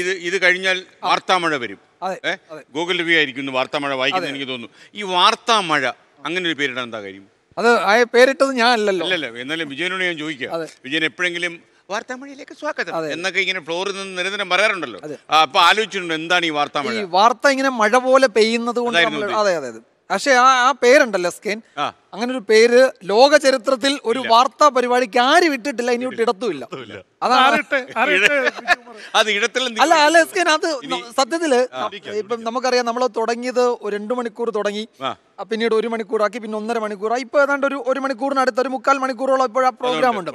ഇത് ഇത് കഴിഞ്ഞാൽ വാർത്താമഴ വരും? ഗൂഗിൾ റിവ്യൂ ആയിരിക്കും വാർത്താമഴ വായിക്കുന്നത് എനിക്ക് തോന്നുന്നു. ഈ വാർത്താമഴ അങ്ങനെ ഒരു പേരിടാൻ എന്താ കാര്യം? അത് ആ പേരിട്ടത് ഞാൻ അല്ലല്ലോ. അല്ലല്ലോ എന്നാലും വിജയനോട് ഞാൻ ചോദിക്കാം. വിജയൻ എപ്പോഴെങ്കിലും വാർത്താമഴയിലേക്ക് സ്വാഗതം. എന്നൊക്കെ ഇങ്ങനെ ഫ്ലോറിൽ നിന്ന് നിരന്തരം പറയാറുണ്ടല്ലോ. അപ്പൊ ആലോചിച്ചിട്ടുണ്ട് എന്താണ് ഈ വാർത്താമഴ? വാർത്ത ഇങ്ങനെ മഴ പോലെ പെയ്യുന്നത് കൊണ്ട് അതായിരുന്നു നമ്മൾ അതെ അതെ അതെ. പക്ഷെ ആ ആ പേരുണ്ടല്ലോ സ്കെയിൻ അങ്ങനെ ഒരു പേര് ലോക ചരിത്രത്തിൽ ഒരു വാർത്താ പരിപാടിക്ക് ആരും വിട്ടിട്ടില്ല ഇനി ഇടത്തുമില്ല. അത് ഇടത്തിൽ അല്ല അല്ല സ്കെയിൻ അത് സത്യത്തിൽ ഇപ്പം നമുക്കറിയാം നമ്മൾ തുടങ്ങിയത് ഒരു രണ്ടു മണിക്കൂർ തുടങ്ങി. പിന്നീട് ഒരു മണിക്കൂറാക്കി പിന്നെ ഒന്നര മണിക്കൂറായി. ഇപ്പൊ ഏതാണ്ട് ഒരു ഒരു മണിക്കൂറിനടുത്ത് ഒരു മുക്കാൽ മണിക്കൂറോളം ഇപ്പോൾ ആ പ്രോഗ്രാം ഉണ്ട്.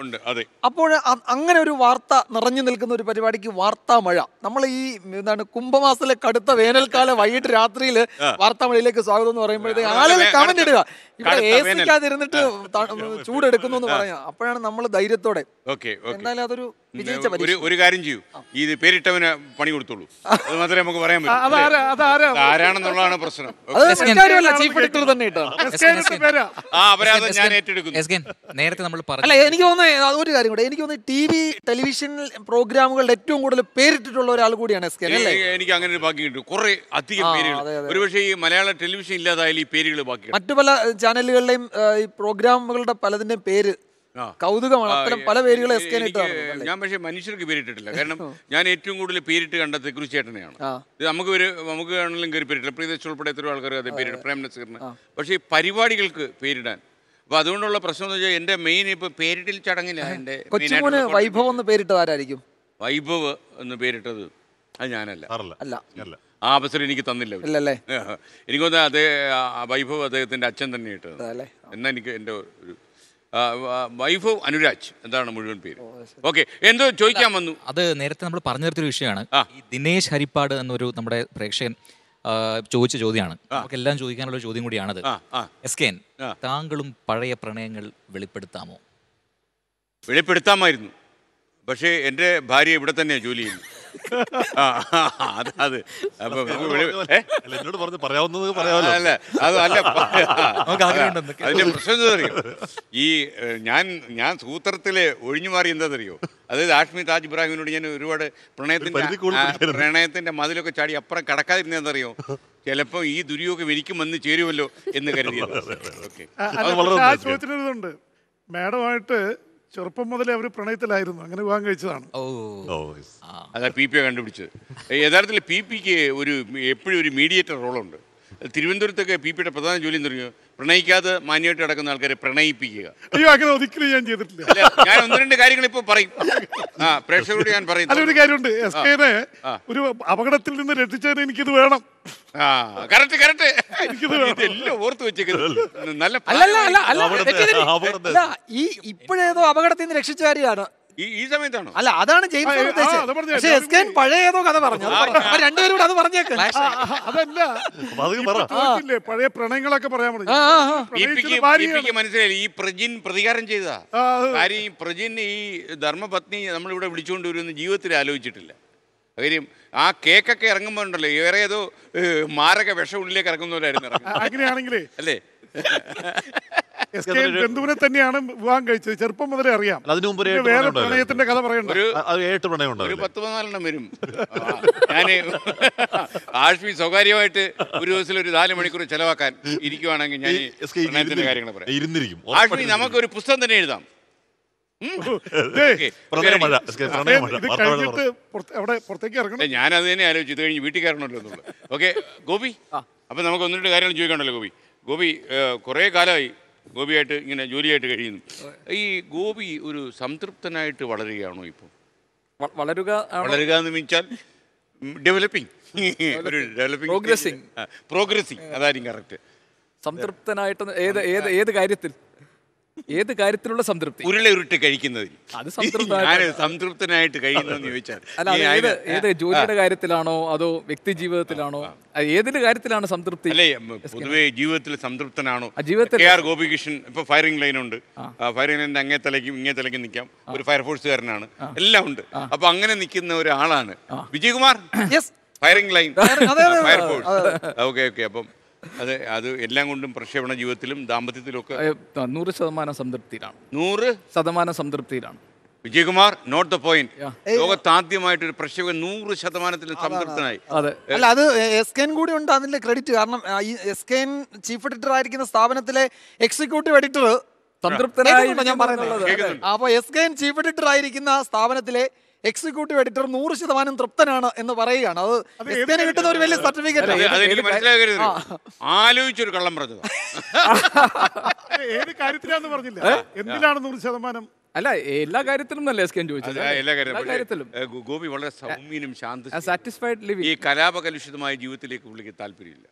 അപ്പോൾ അങ്ങനെ ഒരു വാർത്ത നിറഞ്ഞു നിൽക്കുന്ന ഒരു പരിപാടിക്ക് വാർത്താ മഴ നമ്മൾ ഈ എന്താണ് കുംഭമാസത്തിലെ കടുത്ത വേനൽക്കാല വൈകിട്ട് രാത്രിയിൽ വാർത്താ മഴയിലേക്ക് സ്വാഗതം എന്ന് പറയുമ്പോഴത്തേക്ക് ആളുകൾ കമന്റ് ഇടുക. ഇവിടെ എ. സിക്കാതിരുന്നിട്ട് ചൂടെടുക്കുന്നു എന്ന് പറയാം അപ്പോഴാണ് നമ്മൾ ധൈര്യത്തോടെ. എന്തായാലും അതൊരു ഒരു ഒരു കാര്യം ചെയ്യൂ ഇത് പേരിട്ടവന് പണി കൊടുത്തോളൂ അത് മാത്രമേ നമുക്ക് പറയാൻ പറ്റൂ ആരാണെന്നുള്ളതാണ് പ്രശ്നം ആ അപരാധം ഞാൻ ഏറ്റെടുക്കുന്നു എസ്കേൻ നേരത്തെ നമ്മൾ അല്ല എനിക്ക് തോന്നുന്നത് അതൊരു ഒരു കാര്യം കൂടെ എനിക്ക് തോന്നുന്നത് ടി വി ടെലിവിഷൻ പ്രോഗ്രാമുകളുടെ ഏറ്റവും കൂടുതൽ പേരിട്ടിട്ടുള്ള ഒരാൾ കൂടിയാണ് എസ് കെ അല്ലേ എനിക്ക് അങ്ങനെ ഒരു ബാക്കി കിട്ടും കുറെ അധികം പേരുകൾ. ഒരുപക്ഷെ ഈ മലയാള ടെലിവിഷൻ ഇല്ലാതായാലും ഈ പേരുകൾ ബാക്കി മറ്റു പല ചാനലുകളുടെയും ഈ പ്രോഗ്രാമുകളുടെ പലതിന്റെയും പേര്. കൗതുകമാണ് അത്തരം പല പേരുകൾ എസ് കെ ഞാൻ പക്ഷേ മനുഷ്യർക്ക് പേരിട്ടിട്ടില്ല. കാരണം ഞാൻ ഏറ്റവും കൂടുതൽ പേരിട്ട് കണ്ടത് കുരുച്ചേട്ടനെയാണ്. ഇത് നമുക്ക് ഒരു നമുക്ക് ആണെങ്കിലും കയറി പേരിട്ടില്ല. പ്രീതേശ് ഉൾപ്പെടെ എത്രയോ ആൾക്കാർ അതേ പേരിട്ട്. പ്രേം നസീറിന്. പക്ഷേ ഈ പരിപാടികൾക്ക് പേരിടാൻ. അപ്പൊ അതുകൊണ്ടുള്ള പ്രശ്നം എന്ന് വെച്ചാൽ എന്റെ മെയിൻ ഇപ്പൊ പേരിട്ടിൽ ചടങ്ങില്ല എന്റെ വൈഭവ് എന്ന് പേരിട്ടത് ആരായിരിക്കും? വൈഭവ് എന്ന് പേരിട്ടത് അത് ഞാനല്ല. അല്ല. അല്ല. ആ അവസരം എനിക്ക് തന്നില്ല. ഇല്ലല്ലേ? എനിക്ക് തോന്നുന്നത് അതേ വൈഭവ് അദ്ദേഹത്തിന്റെ അച്ഛൻ തന്നെ ഇട്ടത്. എന്നാ എനിക്ക് എന്റെ ഒരു വൈഭവ് അനുരാജ് എന്താണ് മുഴുവൻ പേര്? ഓക്കെ എന്തോ ചോദിക്കാൻ വന്നു. അത് നേരത്തെ നമ്മൾ പറഞ്ഞു നിർത്തിയൊരു വിഷയമാണ്. ദിനേശ് ഹരിപ്പാട് എന്നൊരു നമ്മുടെ പ്രേക്ഷകൻ ചോദിച്ച ചോദ്യമാണ്. നമുക്കെല്ലാം ചോദിക്കാനുള്ള ചോദ്യം കൂടിയാണത്. എസ് ആ. താങ്കളും പഴയ പ്രണയങ്ങൾ വെളിപ്പെടുത്താമോ? വെളിപ്പെടുത്താമായിരുന്നു. പക്ഷേ എന്റെ ഭാര്യ ഇവിടെ തന്നെയാണ് ജോലി ചെയ്യുന്നത്. ആ അത് അത്. അപ്പൊ നമുക്ക് വെളി- ഏ? അല്ല എന്നോട് പറഞ്ഞ് പറയാവുന്നത് പറയാമല്ലോ. അല്ല അത് അല്ല നമുക്ക്. അതിന്റെ പ്രശ്നം എന്താ അറിയോ ഈ ഏഹ്, ഞാൻ ഞാൻ സൂത്രത്തിൽ ഒഴിഞ്ഞു മാറി എന്താണെന്നറിയോ? അറിയോ അതായത് ആഷ്മി താജ് ഇബ്രാഹിമിനോട് ഞാൻ ഒരുപാട് പ്രണയത്തിന്റെ ആ. പ്രണയത്തിന്റെ മതിലൊക്കെ ചാടി അപ്പുറം കടക്കാതിരുന്നെന്തറിയോ ചിലപ്പോ ഈ ദുര്യോഗം എനിക്കും വന്ന് ചേരുമല്ലോ എന്ന് കരുതിയത് ഓക്കെ. ആ, അത് വളരെ ആ നന്നായി. മാഡമായിട്ട് ചെറുപ്പം മുതലേ അവർ പ്രണയത്തിലായിരുന്നു. അങ്ങനെ വിവാഹം കഴിച്ചതാണ്. അതാ പി പി കണ്ടുപിടിച്ചത്. യഥാർത്ഥത്തിൽ പി പിക്ക് ഒരു എപ്പോഴും ഒരു മീഡിയേറ്റർ റോളുണ്ട്. തിരുവനന്തപുരത്തൊക്കെ പി പിയുടെ പ്രധാന ജോലി എന്ന് പറയുന്നത് പ്രണയിക്കാതെ മാന്യമായിട്ട് നടക്കുന്ന ആൾക്കാരെ പ്രണയിപ്പിക്കുക. അയ്യോ അങ്ങനെ ഒരിക്കലും ഞാൻ ചെയ്തിട്ടില്ല. ഞാൻ ഒന്ന് രണ്ട് കാര്യങ്ങൾ ഇപ്പൊ പറയും. ആ പ്രേക്ഷകരോട് ഞാൻ പറയും. അല്ല ഒരു കാര്യമുണ്ട് എസ് കെനെ ഒരു അപകടത്തിൽ നിന്ന് രക്ഷിച്ചതിന് എനിക്കിത് വേണം. ആ കറക്റ്റ് കറക്റ്റ്. ഇതെല്ലാം ഓർത്ത് വെച്ചേക്കുന്നത്. നല്ല അല്ലല്ല അല്ല അല്ല, ഈ ഇപ്പോഴേതോ അപകടത്തിൽ നിന്ന് രക്ഷിച്ച കാര്യമാണ്. ഈ ഈ സമയത്താണോ? അല്ല അതാണ് ജെയിംസ് ഉദ്ദേശിച്ചത്. എസ് കെ പഴയ ഏതോ കഥ പറഞ്ഞു. ആ രണ്ടുപേരും കൂടെ അത് പറഞ്ഞേക്ക്. അതല്ല. പറ. പഴയ പ്രണയങ്ങളൊക്കെ പറയാൻ പറഞ്ഞു. മനസ്സിലായി. ഈ പ്രജിൻ പ്രതികാരം ചെയ്തതാ. കാര്യം ഈ പ്രജിൻ ഈ ധർമ്മപത്നി നമ്മളിവിടെ വിളിച്ചുകൊണ്ട് വരുമെന്ന് ജീവിതത്തിൽ ആലോചിച്ചിട്ടില്ല. കാര്യം ആ കേക്കൊക്കെ ഇറങ്ങുമ്പോൾ ഉണ്ടല്ലോ വേറെ ഏതോ മാരക വിഷം ഉള്ളിലേക്ക് ഇറങ്ങുന്നവരായിരുന്നു അങ്ങനെയാണെങ്കിലേ. അല്ലേ? എസ് കെ ബന്ധുവിനെ തന്നെയാണ് വിവാഹം കഴിച്ചത്. ചെറുപ്പം മുതലേ അറിയാം. അതിനു മുമ്പ് വേറെ പ്രണയത്തിന്റെ കഥ പറയണ്ട. ഒരു അത് ഏട്ട് പ്രണയമുണ്ട് ഒരു പത്ത് പതിനാലെണ്ണം വരും. ഞാൻ ആഷ്മി സ്വകാര്യമായിട്ട് ഒരു ദിവസത്തിൽ ഒരു നാല് മണിക്കൂർ ചെലവാക്കാൻ ഇരിക്കുവാണെങ്കിൽ ഞാൻ പ്രണയത്തിന്റെ കാര്യങ്ങൾ പറയാം. ഇരുന്നിരിക്കും. ആഷ്മി നമുക്ക് ഒരു പുസ്തകം തന്നെ എഴുതാം. അത്. തന്നെ ആലോചിച്ചു ഇത് കഴിഞ്ഞ് വീട്ടിൽ കയറണമല്ലോ എന്നുള്ളത്. ഓക്കെ ഗോപി? അപ്പൊ നമുക്ക് ഒന്ന് രണ്ട് കാര്യങ്ങൾ ചോദിക്കണ്ടല്ലോ ഗോപി. ഗോപി കുറേ കാലമായി ഗോപിയായിട്ട് ഇങ്ങനെ ജോലിയായിട്ട് കഴിയുന്നു. ഈ ഗോപി ഒരു സംതൃപ്തനായിട്ട് വളരുകയാണോ ഇപ്പോൾ? വളരുക വളരുക എന്ന് വെച്ചാൽ ഡെവലപ്പിംഗ് ഒരു ഡെവലപ്പിംഗ് Progressing. പ്രോഗ്രസിങ് അതായിരിക്കും കറക്റ്റ് സംതൃപ്തനായിട്ട് ഏത് ഏത് ഏത് കാര്യത്തിൽ? ഏത് കാര്യത്തിലുള്ള സംതൃപ്തി? ഉരുള ഉരുട്ട് കഴിക്കുന്നതിൽ. അത് സംതൃപ്തനായിട്ട് കഴിയുന്നെന്ന് ചോദിച്ചാൽ അല്ല ഏത് ഏത് ജോലിയുടെ കാര്യത്തിലാണോ അതോ വ്യക്തി ജീവിതത്തിലാണോ? ഏതിന്റെ കാര്യത്തിലാണ് സംതൃപ്തി? അല്ലേ പൊതുവേ ജീവിതത്തിൽ സംതൃപ്തനാണോ? ജീവിതത്തിൽ- കെ ആർ ഗോപികൃഷ്ണൻ ഇപ്പൊ ഫയറിംഗ് ലൈൻ ഉണ്ട് ഫയറിംഗ് ലൈനിന്റെ അങ്ങേ തലയ്ക്കും ഇങ്ങേ തലയ്ക്കും നിൽക്കാം. ഒരു ഫയർഫോഴ്സുകാരനാണ്. എല്ലാം ഉണ്ട്. അപ്പൊ അങ്ങനെ നിൽക്കുന്ന ഒരാളാണ് Vijayakumar. Firing line. Fire force. Okay okay. അപ്പം അത് അത് എല്ലാം കൊണ്ടും പ്രക്ഷേപണ ജീവിതത്തിലും ദാമ്പത്യത്തിലും ഒക്കെ നൂറ് ശതമാനം സംതൃപ്തിയിലാണ്. നൂറ്? ശതമാനം സംതൃപ്തിയിലാണ്. വിജയകുമാർ നോട്ട് ദ പോയിന്റ് ലോകത്താദ്യമായിട്ടൊരു പ്രക്ഷേപകൻ നൂറ് ശതമാനത്തിൽ സംതൃപ്തനായി. അതെ. അല്ല അത് എസ് കെൻ കൂടി ഉണ്ട് അതിന്റെ ക്രെഡിറ്റ്. കാരണം ഈ എസ് കെൻ ചീഫ് എഡിറ്റർ ആയിരിക്കുന്ന സ്ഥാപനത്തിലെ എക്സിക്യൂട്ടീവ് എഡിറ്റർ സംതൃപ്തനായി ഞാൻ പറയുന്നത്. അപ്പൊ എസ് കെൻ ചീഫ് എഡിറ്റർ ആയിരിക്കുന്ന സ്ഥാപനത്തിലെ എക്സിക്യൂട്ടീവ് എഡിറ്റർ നൂറ് ശതമാനം തൃപ്തനാണ് എന്ന് പറയുകയാണ്. അത് എസ് കെന് കിട്ടുന്ന ഒരു വലിയ സർട്ടിഫിക്കറ്റ് ആലോചിച്ചൊരു കള്ളം പറഞ്ഞു ഏത് കാര്യത്തിലാന്ന് പറഞ്ഞില്ല. എന്തിനാണ് നൂറ് ശതമാനം? അല്ല എല്ലാ കാര്യത്തിലും നല്ല എസ് കെ ചോദിച്ചത്. എല്ലാ കാര്യത്തിലും. ഗോപി വളരെ സൗമ്യനും ശാന്ത സാറ്റിസ്ഫൈഡ് ഈ കലാപകലുഷിതമായ ജീവിതത്തിലേക്ക് പുള്ളിക്ക് താല്പര്യമില്ല.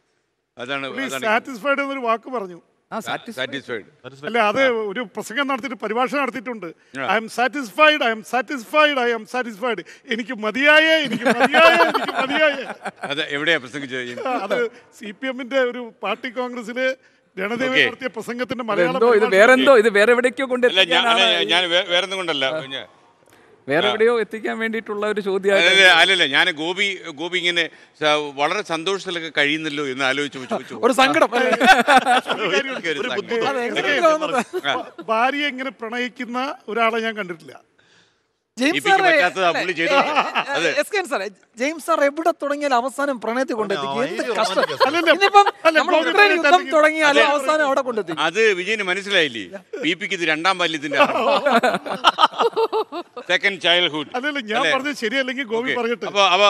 അതാണ് സാറ്റിസ്ഫൈഡ് എന്നൊരു വാക്ക് പറഞ്ഞു. അല്ല അത് ഒരു പ്രസംഗം നടത്തിയിട്ട് പരിഭാഷ നടത്തിയിട്ടുണ്ട്. I am satisfied I am satisfied I am satisfied എനിക്ക് മതിയായേ എനിക്ക് മതിയായേ എനിക്ക് മതിയായേ. അത് എവിടെയാ പ്രസംഗിച്ചത് അത് സി പി എമ്മിന്റെ ഒരു പാർട്ടി കോൺഗ്രസിലെ ജനതയെ പ്രസംഗത്തിന്റെ മലയാളം ഇത് വേറെന്തോ ഇത് വേറെ എവിടേക്കോ അല്ല ഞാൻ കൊണ്ടെത്തിക്കാനാണ് ഞാൻ വേ- വേറൊന്നും കൊണ്ടല്ല. ഞാൻ- വേറെ എവിടെയോ എത്തിക്കാൻ വേണ്ടിയിട്ടുള്ള ഒരു ചോദ്യം ചോദ്യമായിട്ട് അല്ലല്ല ഞാൻ ഗോപി ഗോപി ഇങ്ങനെ വളരെ സന്തോഷത്തിലൊക്കെ കഴിയുന്നല്ലോ എന്ന് ആലോചിച്ച് ചോദിച്ചു ഒരു സങ്കടം. ഭാര്യ ഇങ്ങനെ പ്രണയിക്കുന്ന ഒരാളെ ഞാൻ കണ്ടിട്ടില്ല. ജെയിംസ് സാറേ ജെയിംസ് സാർ എവിടെ തുടങ്ങിയാലും അവസാനം പ്രണയത്തിൽ കൊണ്ടെത്തിക്കും എന്ത് കഷ്ടം. യുദ്ധം തുടങ്ങിയാലും അവസാനം അവിടെ കൊണ്ടെത്തിക്കും അത് വിജയന് മനസ്സിലായില്ലേ? പി പിക്ക് ഇത് രണ്ടാം ബാല്യത്തിന്റെ സെക്കൻഡ് ചൈൽഡ്ഹുഡ് ഞാൻ പറഞ്ഞത് ശരിയല്ലെങ്കിൽ ഗോപി പറയട്ടെ അപ്പൊ അവ